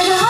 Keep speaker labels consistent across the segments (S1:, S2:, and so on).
S1: Get up.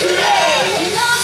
S1: Today!